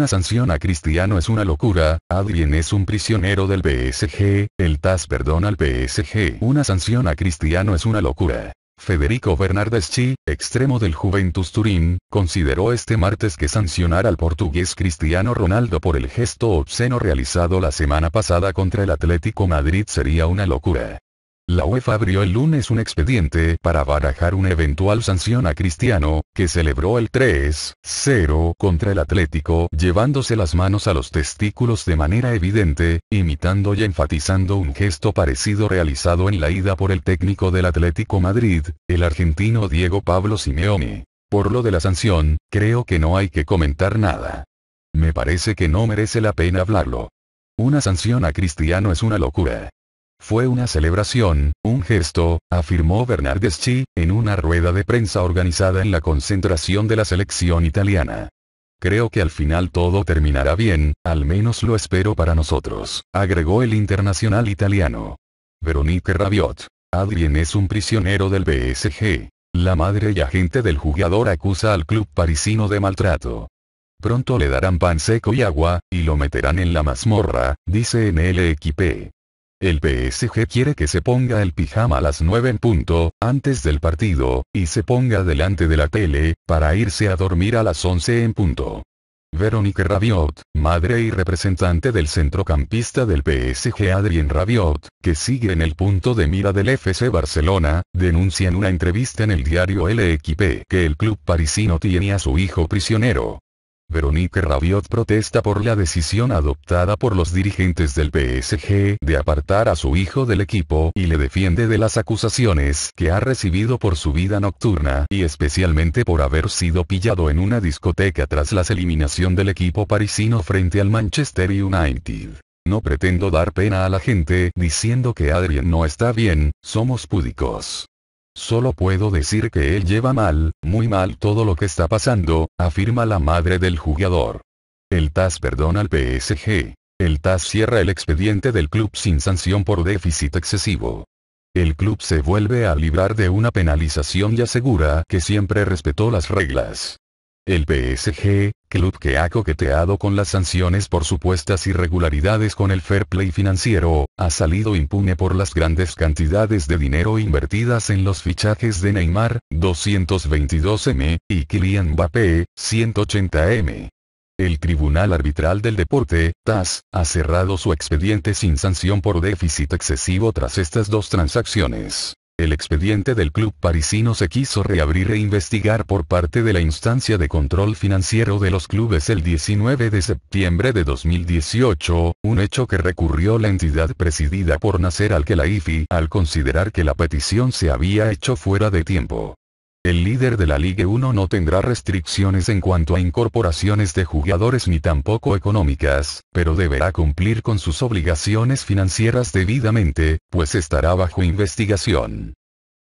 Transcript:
Una sanción a Cristiano es una locura, Adrien es un prisionero del PSG, el TAS perdona al PSG. Una sanción a Cristiano es una locura. Federico Bernardeschi, extremo del Juventus Turín, consideró este martes que sancionar al portugués Cristiano Ronaldo por el gesto obsceno realizado la semana pasada contra el Atlético Madrid sería una locura. La UEFA abrió el lunes un expediente para barajar una eventual sanción a Cristiano, que celebró el 3-0 contra el Atlético, llevándose las manos a los testículos de manera evidente, imitando y enfatizando un gesto parecido realizado en la ida por el técnico del Atlético Madrid, el argentino Diego Pablo Simeone. Por lo de la sanción, creo que no hay que comentar nada. Me parece que no merece la pena hablarlo. Una sanción a Cristiano es una locura. Fue una celebración, un gesto, afirmó Bernardeschi, en una rueda de prensa organizada en la concentración de la selección italiana. Creo que al final todo terminará bien, al menos lo espero para nosotros, agregó el internacional italiano. Veronique Rabiot. Adrien es un prisionero del PSG. La madre y agente del jugador acusa al club parisino de maltrato. Pronto le darán pan seco y agua, y lo meterán en la mazmorra, dice en el PSG quiere que se ponga el pijama a las 9 en punto, antes del partido, y se ponga delante de la tele, para irse a dormir a las 11 en punto. Veronique Rabiot, madre y representante del centrocampista del PSG Adrien Rabiot, que sigue en el punto de mira del FC Barcelona, denuncia en una entrevista en el diario Equipe que el club parisino tiene a su hijo prisionero. Veronique Rabiot protesta por la decisión adoptada por los dirigentes del PSG de apartar a su hijo del equipo y le defiende de las acusaciones que ha recibido por su vida nocturna y especialmente por haber sido pillado en una discoteca tras la eliminación del equipo parisino frente al Manchester United. No pretendo dar pena a la gente diciendo que Adrien no está bien, somos púdicos. Solo puedo decir que él lleva mal, muy mal todo lo que está pasando, afirma la madre del jugador. El TAS perdona al PSG. El TAS cierra el expediente del club sin sanción por déficit excesivo. El club se vuelve a librar de una penalización y asegura que siempre respetó las reglas. El PSG, club que ha coqueteado con las sanciones por supuestas irregularidades con el fair play financiero, ha salido impune por las grandes cantidades de dinero invertidas en los fichajes de Neymar, 222M, y Kylian Mbappé, 180M. El Tribunal Arbitral del Deporte, TAS, ha cerrado su expediente sin sanción por déficit excesivo tras estas dos transacciones. El expediente del club parisino se quiso reabrir e investigar por parte de la instancia de control financiero de los clubes el 19 de septiembre de 2018, un hecho que recurrió la entidad presidida por Nasser al-Khelaifi al considerar que la petición se había hecho fuera de tiempo. El líder de la Ligue 1 no tendrá restricciones en cuanto a incorporaciones de jugadores ni tampoco económicas, pero deberá cumplir con sus obligaciones financieras debidamente, pues estará bajo investigación.